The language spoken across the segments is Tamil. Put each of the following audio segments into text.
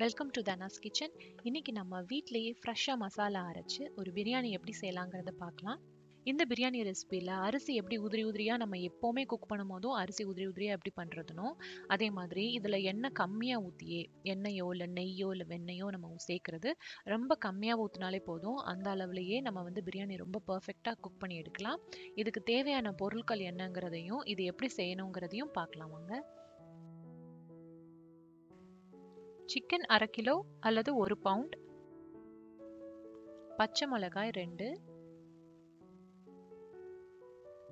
வெல்கம் டு தனாஸ் கிச்சன் இன்னைக்கு நம்ம வீட்லேயே ஃப்ரெஷ்ஷாக மசாலா அரைச்சி ஒரு பிரியாணி எப்படி செய்யலாங்கிறத பார்க்கலாம். இந்த பிரியாணி ரெசிபியில் அரிசி எப்படி உதிரி உதிரியாக நம்ம எப்போவுமே குக் பண்ணும் போதும் அரிசி உதிரி உதிரியாக எப்படி பண்ணுறதுனோ அதே மாதிரி இதில் எண்ணெய் கம்மியாக ஊற்றியே எண்ணெயோ இல்லை நெய்யோ இல்லை வெண்ணெயோ நம்ம சேர்க்குறது ரொம்ப கம்மியாக ஊற்றினாலே போதும். அந்த அளவுலேயே நம்ம வந்து பிரியாணி ரொம்ப பர்ஃபெக்டாக குக் பண்ணி எடுக்கலாம். இதுக்கு தேவையான பொருட்கள் என்னங்கிறதையும் இது எப்படி செய்யணுங்கிறதையும் பார்க்கலாம் வாங்க. சிக்கன் அரை கிலோ அல்லது ஒரு பவுண்ட். பச்சை மிளகாய் ரெண்டு.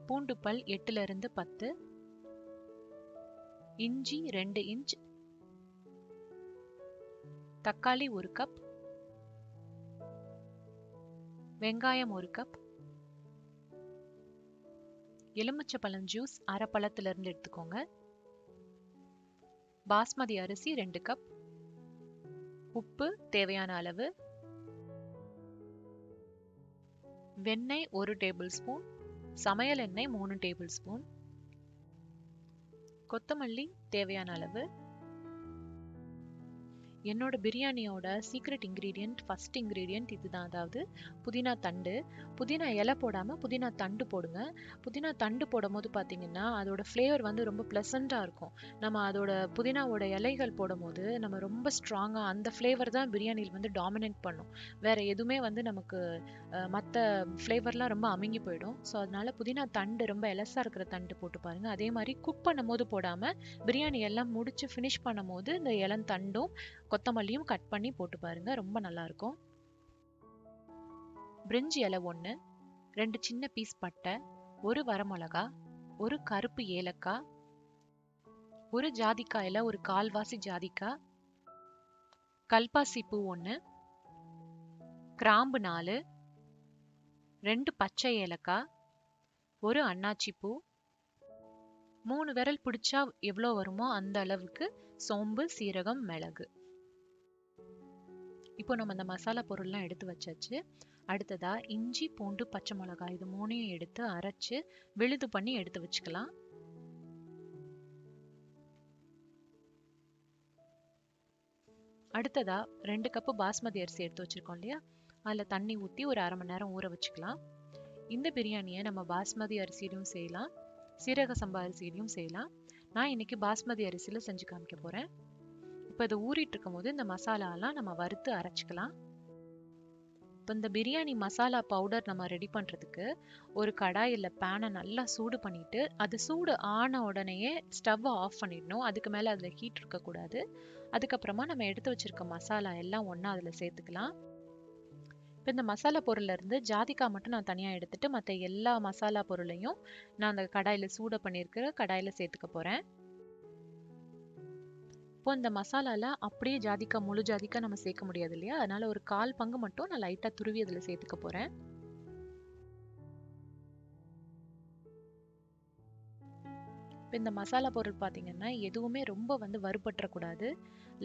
பூண்டு பல் எட்டுலேருந்து பத்து. இஞ்சி ரெண்டு இன்ச். தக்காளி ஒரு கப். வெங்காயம் ஒரு கப். எலுமிச்சை பழம் ஜூஸ் அரை பழத்துலேருந்து எடுத்துக்கோங்க. பாஸ்மதி அரிசி ரெண்டு கப். உப்பு தேவையான அளவு. வெண்ணெய் ஒரு டேபிள் ஸ்பூன் சமையல் எண்ணெய் மூணு டேபிள் ஸ்பூன் கொத்தமல்லி தேவையான அளவு. என்னோட பிரியாணியோட சீக்ரெட் இன்க்ரீடியன்ட் ஃபர்ஸ்ட் இன்க்ரீடியன்ட் இதுதான். அதாவது புதினா தண்டு. புதினா இலை போடாமல் புதினா தண்டு போடுங்க. புதினா தண்டு போடும் போது பார்த்தீங்கன்னா அதோட ஃப்ளேவர் வந்து ரொம்ப ப்ளசண்ட்டாக இருக்கும். நம்ம அதோட புதினாவோட இலைகள் போடும்போது நம்ம ரொம்ப ஸ்ட்ராங்காக அந்த ஃப்ளேவர் தான் பிரியாணியில் வந்து டாமினேட் பண்ணும். வேற எதுவுமே வந்து நமக்கு மற்ற ஃப்ளேவர்லாம் ரொம்ப அமுங்கி போயிடும். ஸோ அதனால புதினா தண்டு ரொம்ப எலசாக இருக்கிற தண்டு போட்டு பாருங்கள் அதே மாதிரி குக் பண்ணும் போது போடாமல் பிரியாணி எல்லாம் முடிச்சு ஃபினிஷ் பண்ணும் போது இந்த இளம் தண்டும் கொத்தமல்லியும் கட் பண்ணி போட்டு பாருங்க ரொம்ப நல்லா இருக்கும் பிரிஞ்சி இலை ஒன்று ரெண்டு சின்ன பீஸ் பட்டை ஒரு வரமிளகா ஒரு கருப்பு ஏலக்காய் ஒரு ஜாதிக்காயில் ஒரு கால்வாசி ஜாதிக்காய் கல்பாசி பூ ஒன்று கிராம்பு நாலு ரெண்டு பச்சை ஏலக்காய் ஒரு அன்னாச்சி பூ மூணு விரல் பிடிச்சா எவ்வளோ வருமோ அந்த அளவுக்கு சோம்பு சீரகம் மிளகு. இப்போ நம்ம இந்த மசாலா பொருள்லாம் எடுத்து வச்சாச்சு. அடுத்ததா இஞ்சி பூண்டு பச்சை மிளகாய் இது மூணையும் எடுத்து அரைச்சு விழுது பண்ணி எடுத்து வச்சுக்கலாம். அடுத்ததா ரெண்டு கப்பு பாஸ்மதி அரிசி எடுத்து வச்சுருக்கோம் இல்லையா? அதில் தண்ணி ஊற்றி ஒரு அரை மணி நேரம் ஊற வச்சுக்கலாம். இந்த பிரியாணியை நம்ம பாஸ்மதி அரிசியிலையும் செய்யலாம். சீரக சம்பா அரிசியிலையும் செய்யலாம். நான் இன்னைக்கு பாஸ்மதி அரிசியில் செஞ்சு காமிக்க போகிறேன் இப்போ இது ஊறிட்டு இருக்கும் போது இந்த மசாலாலாம் நம்ம வறுத்து அரைச்சிக்கலாம். இப்போ இந்த பிரியாணி மசாலா பவுடர் நம்ம ரெடி பண்ணுறதுக்கு ஒரு கடாயில் பேனை நல்லா சூடு பண்ணிட்டு அது சூடு ஆன உடனேயே ஸ்டவ்வை ஆஃப் பண்ணிடணும். அதுக்கு மேலே அதில் ஹீட் இருக்கக்கூடாது. அதுக்கப்புறமா நம்ம எடுத்து வச்சிருக்க மசாலா எல்லாம் ஒன்றா அதில் சேர்த்துக்கலாம். இப்போ இந்த மசாலா பொருள்லேருந்து ஜாதிக்காய் மட்டும் நான் தனியாக எடுத்துட்டு மற்ற எல்லா மசாலா பொருளையும் நான் அந்த கடாயில் சூட பண்ணியிருக்கிற கடாயில் சேர்த்துக்க போகிறேன் இப்போ இந்த மசாலால அப்படியே ஜாதிக்காய் முழு ஜாதிக்காய் நம்ம சேர்க்க முடியாது இல்லையா அதனால ஒரு கால் பங்கு மட்டும் நான் லைட்டாக துருவி அதில் சேர்த்துக்க போகிறேன் இப்போ இந்த மசாலா பொருள் பார்த்தீங்கன்னா எதுவுமே ரொம்ப வந்து வறுபட்டுறக்கூடாது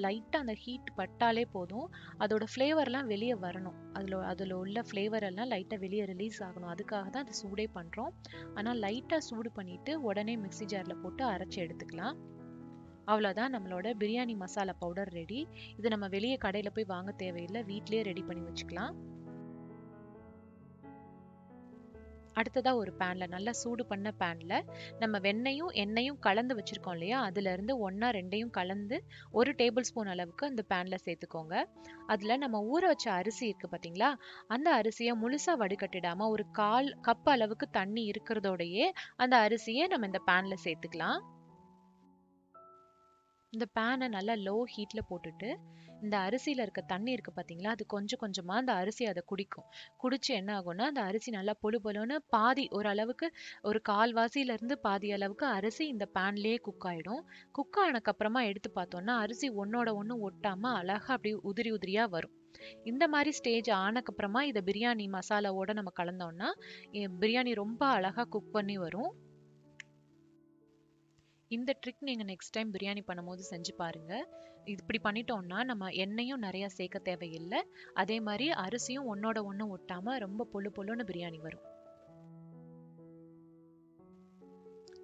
லைட்டாக அந்த ஹீட் பட்டாலே போதும். அதோட ஃப்ளேவர்லாம் வெளியே வரணும். அதில் அதில் உள்ள ஃப்ளேவர் எல்லாம் லைட்டாக வெளியே ரிலீஸ் ஆகணும். அதுக்காக தான் அது சூடே பண்ணுறோம் ஆனால் லைட்டாக சூடு பண்ணிவிட்டு உடனே மிக்சி ஜாரில் போட்டு அரைச்சி எடுத்துக்கலாம். அவ்வளோதான் நம்மளோட பிரியாணி மசாலா பவுடர் ரெடி இது நம்ம வெளியே கடையில் போய் வாங்க தேவையில்லை வீட்லேயே ரெடி பண்ணி வச்சுக்கலாம். அடுத்ததாக ஒரு பேனில் நல்லா சூடு பண்ண பேனில் நம்ம வெண்ணெயும் எண்ணெயும் கலந்து வச்சுருக்கோம் இல்லையா? அதுலேருந்து ஒன்றா ரெண்டையும் கலந்து ஒரு டேபிள் ஸ்பூன் அளவுக்கு அந்த பேனில் சேர்த்துக்கோங்க. அதில் நம்ம ஊற வச்ச அரிசி இருக்குது பார்த்தீங்களா அந்த அரிசியை முழுசாக வடிகட்டிடாமல் ஒரு கால் கப் அளவுக்கு தண்ணி இருக்கிறதோடையே அந்த அரிசியை நம்ம இந்த பேனில் சேர்த்துக்கலாம். இந்த பேனை நல்லா லோ ஹீட்டில் போட்டுட்டு இந்த அரிசியில் இருக்க தண்ணி இருக்குது பார்த்தீங்களா அது கொஞ்சம் கொஞ்சமாக அந்த அரிசி அதை குடிக்கும். குடித்து என்ன ஆகும்னா அந்த அரிசி நல்லா பொழு பொழுன்னு பாதி ஓரளவுக்கு ஒரு கால்வாசியிலேருந்து பாதி அளவுக்கு அரிசி இந்த பேன்லேயே குக் ஆகிடும் குக் ஆனக்கப்புறமா எடுத்து பார்த்தோன்னா அரிசி ஒன்னோட ஒன்று ஒட்டாமல் அழகாக அப்படி உதிரி உதிரியாக வரும். இந்த மாதிரி ஸ்டேஜ் ஆனக்கப்புறமா இதை பிரியாணி மசாலாவோட நம்ம கலந்தோம்னா பிரியாணி ரொம்ப அழகாக குக் பண்ணி வரும். இந்த ட்ரிக் நீங்கள் நெக்ஸ்ட் டைம் பிரியாணி பண்ணும்போது செஞ்சு பாருங்கள் இப்படி பண்ணிட்டோம்னா நம்ம எண்ணெயும் நிறையா சேர்க்க தேவையில்லை. அதே மாதிரி அரிசியும் ஒன்றோட ஒன்று ஒட்டாமல் ரொம்ப பொழு பொழுன்னு பிரியாணி வரும்.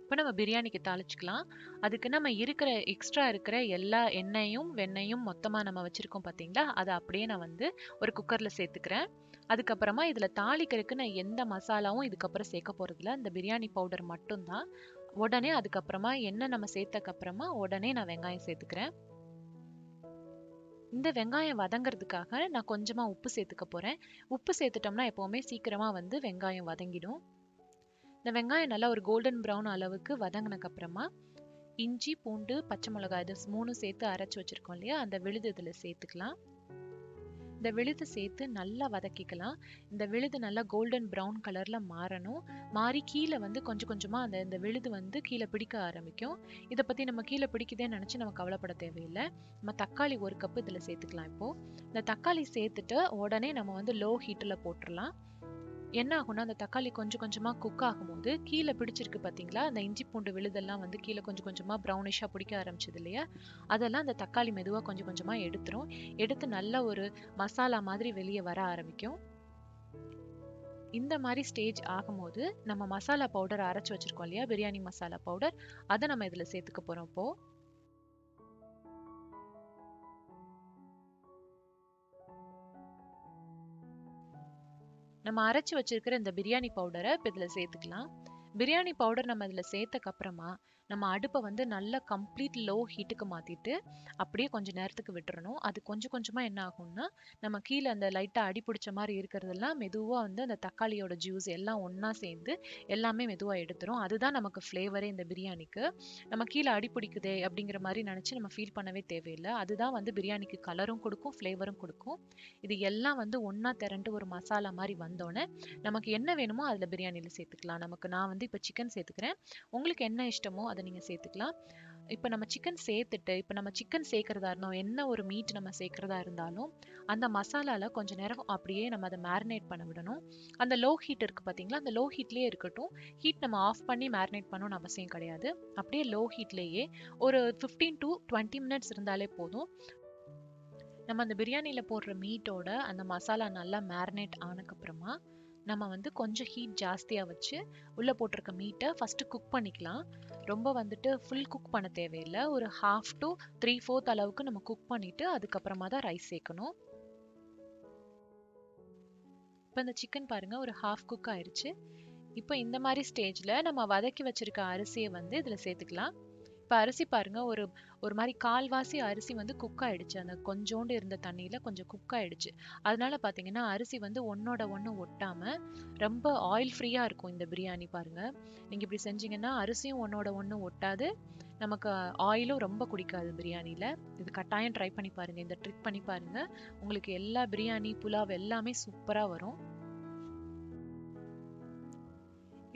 இப்போ நம்ம பிரியாணிக்கு தாளிச்சுக்கலாம். அதுக்கு நம்ம இருக்கிற எக்ஸ்ட்ரா இருக்கிற எல்லா எண்ணெயும் வெண்ணையும் மொத்தமாக நம்ம வச்சுருக்கோம் பார்த்தீங்களா அதை அப்படியே நான் வந்து ஒரு குக்கரில் சேர்த்துக்கிறேன். அதுக்கப்புறமா இதில் தாளிக்கிறதுக்கு நான் எந்த மசாலாவும் இதுக்கப்புறம் சேர்க்க போகிறதில்ல இந்த பிரியாணி பவுடர் மட்டும்தான். உடனே அதுக்கப்புறமா எண்ணெய் நம்ம சேர்த்தக்கப்புறமா உடனே நான் வெங்காயம் சேர்த்துக்கிறேன். இந்த வெங்காயம் வதங்கிறதுக்காக நான் கொஞ்சமாக உப்பு சேர்த்துக்க போகிறேன் உப்பு சேர்த்துட்டோம்னா எப்போவுமே சீக்கிரமாக வந்து வெங்காயம் வதங்கிடும். இந்த வெங்காயம் நல்லா ஒரு கோல்டன் ப்ரௌன் அளவுக்கு வதங்கினக்கப்புறமா இஞ்சி பூண்டு பச்சை மிளகாய் இது மூணு சேர்த்து அரைச்சி வச்சுருக்கோம் இல்லையா? அந்த விழுது இதில் சேர்த்துக்கலாம். இந்த விழுது சேர்த்து நல்லா வதக்கிக்கலாம். இந்த விழுது நல்லா கோல்டன் ப்ரௌன் கலரில் மாறணும். மாறி கீழே வந்து கொஞ்சம் கொஞ்சமாக அந்த இந்த விழுது வந்து கீழே பிடிக்க ஆரம்பிக்கும். இதை பற்றி நம்ம கீழே பிடிக்குதேன்னு நினச்சி நம்ம கவலைப்பட தேவையில்லை. நம்ம தக்காளி ஒரு கப்பு இதில் சேர்த்துக்கலாம் இப்போது இந்த தக்காளி சேர்த்துட்டு உடனே நம்ம வந்து லோ ஹீட்டில் போட்டுடலாம். என்ன ஆகும்னா அந்த தக்காளி கொஞ்சம் கொஞ்சமா குக் ஆகும்போது கீழே பிடிச்சிருக்கு பாத்தீங்களா அந்த இஞ்சி பூண்டு விழுதெல்லாம் வந்து கீழே கொஞ்சம் கொஞ்சமா ப்ரௌனிஷா பிடிக்க ஆரம்பிச்சது இல்லையா? அதெல்லாம் அந்த தக்காளி மெதுவா கொஞ்சம் கொஞ்சமா எடுத்துரும். எடுத்து நல்ல ஒரு மசாலா மாதிரி வெளியே வர ஆரம்பிக்கும். இந்த மாதிரி ஸ்டேஜ் ஆகும்போது நம்ம மசாலா பவுடர் அரைச்சி வச்சிருக்கோம் இல்லையா? பிரியாணி மசாலா பவுடர் அதை நம்ம இதில் சேர்த்துக்க போகிறோம் இப்போது நம்ம அரைச்சி வச்சிருக்கிற இந்த பிரியாணி பவுடரை இப்போ இதில் சேர்த்துக்கலாம். பிரியாணி பவுடர் நம்ம இதில் சேர்த்தக்கப்புறமா நம்ம அடுப்பை வந்து நல்லா கம்ப்ளீட் லோ ஹீட்டுக்கு மாற்றிட்டு அப்படியே கொஞ்சம் நேரத்துக்கு விட்டுறணும். அது கொஞ்சம் கொஞ்சமாக என்ன ஆகும்னா நம்ம கீழே அந்த லைட்டாக அடி பிடிச்ச மாதிரி இருக்கிறதெல்லாம் மெதுவாக வந்து அந்த தக்காளியோட ஜூஸ் எல்லாம் ஒன்றா சேர்ந்து எல்லாமே மெதுவாக எடுத்துரும். அதுதான் நமக்கு ஃப்ளேவரே இந்த பிரியாணிக்கு. நம்ம கீழே அடி பிடிக்குதே அப்படிங்கிற மாதிரி நினச்சி நம்ம ஃபீல் பண்ணவே தேவையில்லை. அதுதான் வந்து பிரியாணிக்கு கலரும் கொடுக்கும் ஃப்ளேவரும் கொடுக்கும். இது எல்லாம் வந்து ஒன்றா திரண்டு ஒரு மசாலா மாதிரி வந்தோடனே நமக்கு என்ன வேணுமோ அதில் பிரியாணியில் சேர்த்துக்கலாம். நமக்கு நான் வந்து இப்போ சிக்கன் சேர்த்துக்கிறேன். உங்களுக்கு என்ன இஷ்டமோ அதை நீங்கள் சேர்த்துக்கலாம். இப்போ நம்ம சிக்கன் சேர்த்துட்டு இப்போ நம்ம சிக்கன் சேர்க்குறதா இருந்தோம் என்ன ஒரு மீட் நம்ம சேர்க்குறதா இருந்தாலும் அந்த மசாலாவில் கொஞ்சம் நேரம் அப்படியே நம்ம அதை மேரினேட் பண்ண விடணும். அந்த லோ ஹீட் இருக்குது பார்த்தீங்களா அந்த லோ ஹீட்லேயே இருக்கட்டும். ஹீட் நம்ம ஆஃப் பண்ணி மேரினேட் பண்ணணும்னு அவசியம் கிடையாது. அப்படியே லோ ஹீட்லேயே ஒரு ஃபிஃப்டீன் டு டுவெண்ட்டி மினிட்ஸ் இருந்தாலே போதும். நம்ம அந்த பிரியாணியில் போடுற மீட்டோட அந்த மசாலா நல்லா மேரினேட் ஆனதுக்கப்புறமா நம்ம வந்து கொஞ்சம் ஹீட் ஜாஸ்தியாக வச்சு உள்ளே போட்டிருக்க மீட்டை ஃபஸ்ட்டு குக் பண்ணிக்கலாம். ரொம்ப வந்துட்டு ஃபுல் குக் பண்ண தேவையில்லை. ஒரு ஹாஃப் டு த்ரீ ஃபோர்த் அளவுக்கு நம்ம குக் பண்ணிவிட்டு அதுக்கப்புறமா தான் ரைஸ் சேர்க்கணும். இப்போ இந்த சிக்கன் பாருங்கள் ஒரு ஹாஃப் குக் ஆயிடுச்சு இப்போ இந்த மாதிரி ஸ்டேஜில் நம்ம வதக்கி வச்சுருக்க அரிசியை வந்து இதில் சேர்த்துக்கலாம். இப்போ அரிசி பாருங்க ஒரு ஒரு மாதிரி கால்வாசி அரிசி வந்து குக் ஆயிடுச்சு. அந்த கொஞ்சோண்டு இருந்த தண்ணியில் கொஞ்சம் குக் ஆயிடுச்சு. அதனால பார்த்தீங்கன்னா அரிசி வந்து ஒன்னோட ஒன்று ஒட்டாம ரொம்ப ஆயில் ஃப்ரீயாக இருக்கும் இந்த பிரியாணி பாருங்க. நீங்கள் இப்படி செஞ்சீங்கன்னா அரிசியும் ஒன்னோட ஒன்று ஒட்டாது. நமக்கு ஆயிலும் ரொம்ப குடிக்காது பிரியாணியில். இது கட்டாயம் ட்ரை பண்ணி பாருங்க. இந்த ட்ரிக் பண்ணி பாருங்க. உங்களுக்கு எல்லா பிரியாணி புலாவ் எல்லாமே சூப்பராக வரும்.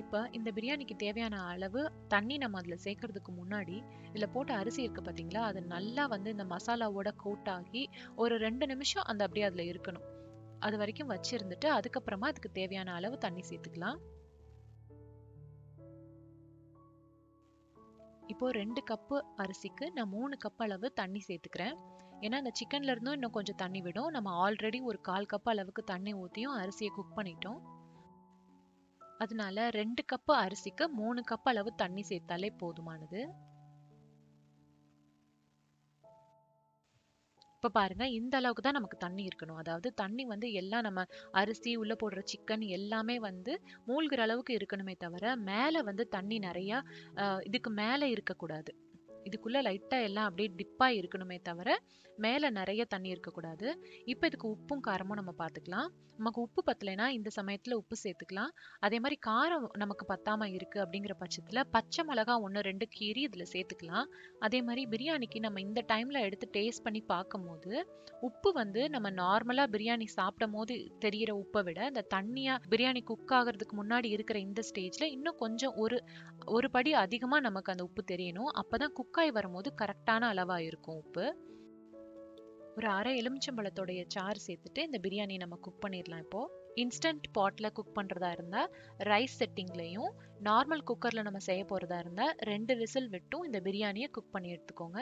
இப்போ இந்த பிரியாணிக்கு தேவையான அளவு தண்ணி நம்ம அதில் சேர்க்கறதுக்கு முன்னாடி இதில் போட்ட அரிசி இருக்குது பார்த்தீங்களா அது நல்லா வந்து இந்த மசாலாவோட கோட் ஆகி ஒரு ரெண்டு நிமிஷம் அந்த அப்படியே அதில் இருக்கணும். அது வரைக்கும் வச்சுருந்துட்டு அதுக்கப்புறமா அதுக்கு தேவையான அளவு தண்ணி சேர்த்துக்கலாம். இப்போது ரெண்டு கப்பு அரிசிக்கு நான் மூணு கப் அளவு தண்ணி சேர்த்துக்கிறேன். ஏன்னா அந்த சிக்கன்ல இருந்தும் இன்னும் கொஞ்சம் தண்ணி விடும். நம்ம ஆல்ரெடி ஒரு கால் கப் அளவுக்கு தண்ணி ஊற்றியும் அரிசியை குக் பண்ணிட்டோம். அதனால ரெண்டு கப்பு அரிசிக்கு மூணு கப் அளவு தண்ணி சேர்த்தாலே போதுமானது. இப்போ பாருங்க இந்த அளவுக்கு தான் நமக்கு தண்ணி இருக்கணும். அதாவது தண்ணி வந்து எல்லாம் நம்ம அரிசி உள்ள போடுற சிக்கன் எல்லாமே வந்து மூழ்கிற அளவுக்கு இருக்கணுமே தவிர மேலே வந்து தண்ணி நிறையா இதுக்கு மேலே இருக்கக்கூடாது. இதுக்குள்ள லைட்டா எல்லாம் அப்படியே டிப்பாக இருக்கணுமே தவிர மேல நிறைய தண்ணி இருக்கக்கூடாது. இப்போ இதுக்கு உப்பும் காரமும் நம்ம பார்த்துக்கலாம். நமக்கு உப்பு பத்தலைன்னா இந்த சமயத்துல உப்பு சேர்த்துக்கலாம். அதே மாதிரி காரம் நமக்கு பத்தாம இருக்கு அப்படிங்கிற பட்சத்துல பச்சை மிளகா ஒன்று ரெண்டு கீரி இதுல சேர்த்துக்கலாம். அதே மாதிரி பிரியாணிக்கு நம்ம இந்த டைம்ல எடுத்து டேஸ்ட் பண்ணி பார்க்கும் போது உப்பு வந்து நம்ம நார்மலா பிரியாணி சாப்பிடும் போது தெரியிற உப்பை விட இந்த தண்ணியா பிரியாணி குக் ஆகிறதுக்கு முன்னாடி இருக்கிற இந்த ஸ்டேஜ்ல இன்னும் கொஞ்சம் ஒரு ஒரு படி அதிகமா நமக்கு அந்த உப்பு தெரியணும். அப்பதான் குக்காய் வரும்போது கரெக்டான அளவாக இருக்கும் உப்பு. ஒரு அரை எலுமிச்சம்பழத்தோடைய சாறு சேர்த்துட்டு இந்த பிரியாணி நம்ம குக் பண்ணிடலாம் இப்போது இன்ஸ்டன்ட் பாட்டில் குக் பண்ணுறதா இருந்தால் ரைஸ் செட்டிங்லேயும் நார்மல் குக்கரில் நம்ம செய்ய போகிறதா இருந்தால் ரெண்டு விசில் விட்டும் இந்த பிரியாணியை குக் பண்ணி எடுத்துக்கோங்க.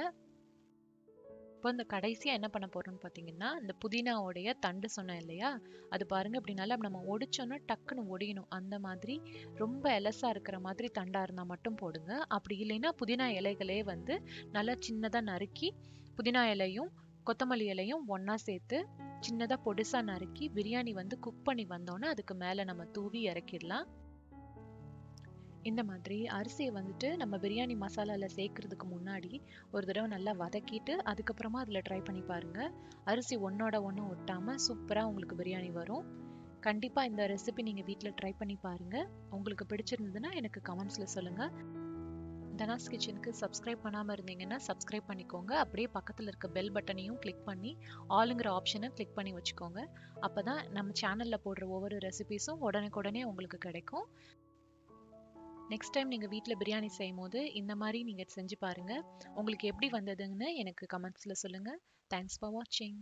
இப்போ இந்த கடைசியாக என்ன பண்ண போகிறோம்னு பார்த்தீங்கன்னா இந்த புதினாவுடைய தண்டு சொன்னேன் இல்லையா? அது பாருங்க இப்படி நல்லா நம்ம ஒடிச்சோன்னா டக்குன்னு ஒடியணும். அந்த மாதிரி ரொம்ப எலசாக இருக்கிற மாதிரி தண்டாக இருந்தால் மட்டும் போடுங்க. அப்படி இல்லைன்னா புதினா இலைகளே வந்து நல்லா சின்னதாக நறுக்கி புதினா இலையும் கொத்தமல்லி இலையும் ஒன்றா சேர்த்து சின்னதாக பொடிசாக நறுக்கி பிரியாணி வந்து குக் பண்ணி வந்தோன்னே அதுக்கு மேலே நம்ம தூவி இறக்கிடலாம். இந்த மாதிரி அரிசியை வந்துட்டு நம்ம பிரியாணி மசாலாவில் சேர்க்கறதுக்கு முன்னாடி ஒரு தடவை நல்லா வதக்கிட்டு அதுக்கப்புறமா அதில் ட்ரை பண்ணி பாருங்கள் அரிசி ஒன்றோட ஒன்று ஒட்டாமல் சூப்பராக உங்களுக்கு பிரியாணி வரும். கண்டிப்பாக இந்த ரெசிபி நீங்கள் வீட்டில் ட்ரை பண்ணி பாருங்கள் உங்களுக்கு பிடிச்சிருந்ததுன்னா எனக்கு கமெண்ட்ஸில் சொல்லுங்கள் தனாஸ் கிச்சனுக்கு சப்ஸ்கிரைப் பண்ணாமல் இருந்தீங்கன்னா சப்ஸ்கிரைப் பண்ணிக்கோங்க. அப்படியே பக்கத்தில் இருக்க பெல் பட்டனையும் கிளிக் பண்ணி ஆளுங்கிற ஆப்ஷனை கிளிக் பண்ணி வச்சுக்கோங்க. அப்போ தான் நம்ம சேனலில் போடுற ஒவ்வொரு ரெசிபீஸும் உடனுக்குடனே உங்களுக்கு கிடைக்கும். நெக்ஸ்ட் டைம் நீங்கள் வீட்டில் பிரியாணி செய்யும் போது இந்த மாதிரி நீங்கள் செஞ்சு பாருங்கள் உங்களுக்கு எப்படி வந்ததுன்னு எனக்கு கமெண்ட்ஸில் சொல்லுங்கள் தேங்க்ஸ் ஃபார் வாட்சிங்